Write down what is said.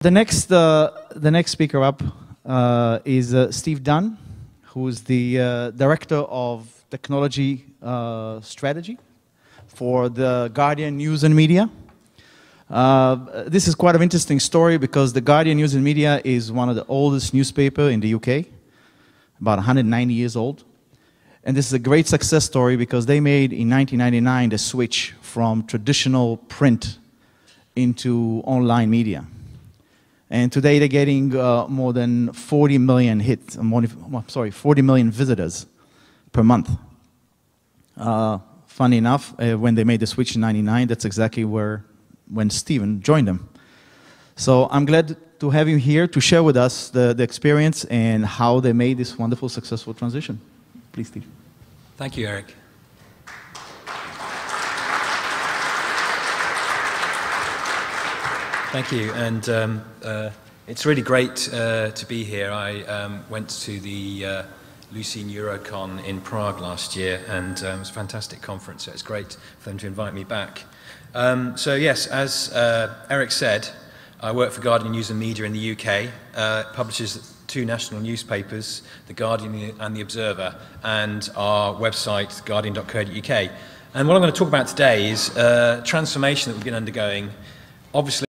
The next, uh, the next speaker up uh, is uh, Steve Dunn, who is the uh, Director of Technology uh, Strategy for the Guardian News and Media. Uh, this is quite an interesting story because the Guardian News and Media is one of the oldest newspaper in the UK, about 190 years old. And this is a great success story because they made in 1999 the switch from traditional print into online media. And today they're getting uh, more than 40 million hits, uh, more, sorry, 40 million visitors per month. Uh, funny enough, uh, when they made the switch in 99, that's exactly where, when Steven joined them. So I'm glad to have you here to share with us the, the experience and how they made this wonderful, successful transition. Please, Steve. Thank you, Eric. Thank you, and um, uh, it's really great uh, to be here. I um, went to the uh, Lucene Eurocon in Prague last year, and um, it was a fantastic conference, so it's great for them to invite me back. Um, so yes, as uh, Eric said, I work for Guardian News and Media in the UK, uh, publishes two national newspapers, The Guardian and The Observer, and our website, guardian.co.uk. And what I'm going to talk about today is uh, transformation that we've been undergoing, obviously